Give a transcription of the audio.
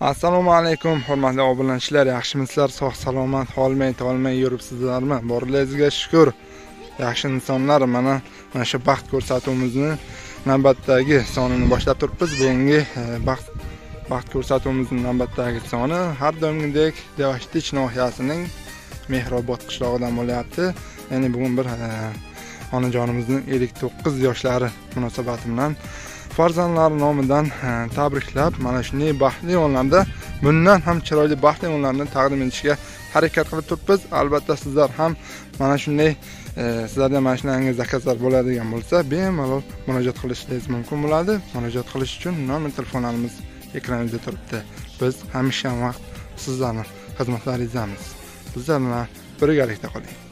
assalomu alaykum hurmatli obunachilar yaxshimisizlar? Sog' salomat holmay tolmay yuribsizlarmi borlaringizga shukur. Yaxshi insonlar mana mana shu baxt ko'rsatuvimizni navbatdagi sonini boshlab turibmiz. Bugungi e, baxt baxt ko'rsatuvimizni navbatdagi soni har doimgidek devashtich nohiyasining mehrobod qishlog'idan bo'lyapti. Ya'ni bugun bir e, onajonimizni ellik to'qqiz yoshlari munosabati bilan farzandlari nomidan e, tabriklab mana shunday baxtli onlarda bundan ham chiroyli baxtli onlarni taqdim etishga harakat qilib turibmiz. Albatta sizlar ham mana shunday e, sizlarda mana shunaqangi zakazlar bo'ladigan bo'lsa bemalol murojaat qilishingiz mumkin bo'ladi. Murojaat qilish uchun nomer telefonlarimiz ekraningizda turibdi. Biz hamisha vaqt sizlarni xizmatlaringizdamiz. Bizlar bilan birgalikda qoling.